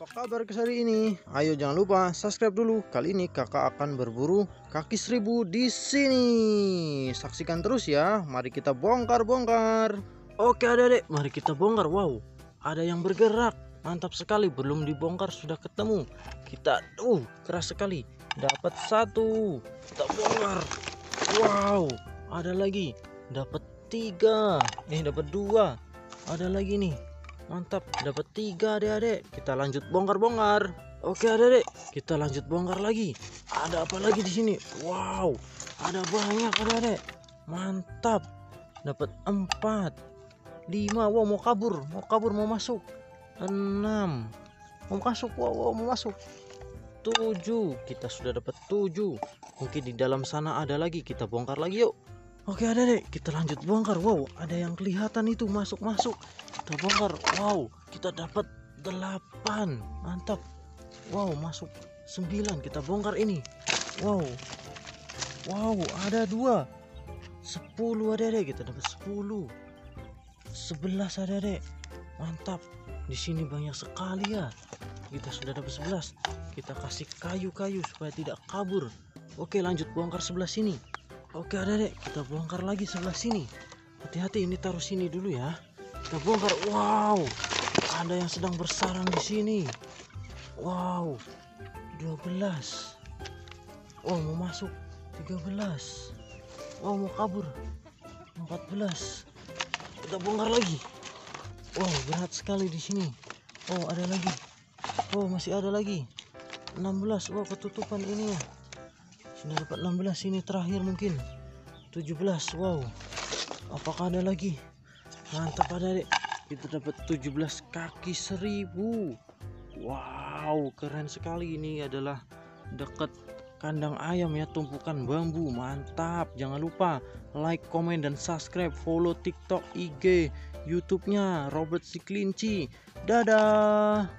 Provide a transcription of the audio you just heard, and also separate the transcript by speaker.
Speaker 1: Apa kabar guys hari ini? Ayo jangan lupa subscribe dulu. Kali ini kakak akan berburu kaki seribu di sini. Saksikan terus ya. Mari kita bongkar-bongkar. Oke adik-adik, mari kita bongkar. Wow, ada yang bergerak. Mantap sekali. Belum dibongkar sudah ketemu. Kita, uh, keras sekali. Dapat satu. Kita bongkar. Wow, ada lagi. Dapat tiga. Eh, dapat dua. Ada lagi nih mantap dapat tiga adik-adik. Kita lanjut bongkar-bongkar. Oke adik-adik kita lanjut bongkar lagi. Ada apa lagi di sini? Wow ada banyak adik-adik. Mantap dapat empat lima. Wow mau kabur mau kabur mau masuk. Enam mau masuk. Wow, wow mau masuk. Tujuh kita sudah dapat tujuh. Mungkin di dalam sana ada lagi kita bongkar lagi yuk. Oke ada deh kita lanjut bongkar. Wow ada yang kelihatan itu masuk-masuk bongkar wow kita dapat 8 mantap. Wow masuk 9 kita bongkar ini. Wow. Wow ada dua. 10 ada deh kita dapat 10 11 ada deh mantap. Di sini banyak sekali ya. Kita sudah dapat 11 kita kasih kayu-kayu supaya tidak kabur. Oke lanjut bongkar sebelah sini. Oke ada dek kita bongkar lagi sebelah sini. Hati-hati ini taruh sini dulu ya kita bongkar wow. Ada yang sedang bersarang di sini. Wow. 12 wow mau masuk. 13 wow mau kabur. 14 kita bongkar lagi. Wow berat sekali di sini. Oh ada lagi. Oh masih ada lagi. 16 wow ketutupan ini ya. Sudah dapat 16 ini terakhir mungkin. 17 wow. Apakah ada lagi mantap ada dek kita dapat 17 kaki seribu. Wow keren sekali. Ini adalah dekat kandang ayam ya tumpukan bambu. Mantap. Jangan lupa like komen dan subscribe. Follow tiktok IG youtube nya Robert si kelinci. Dadah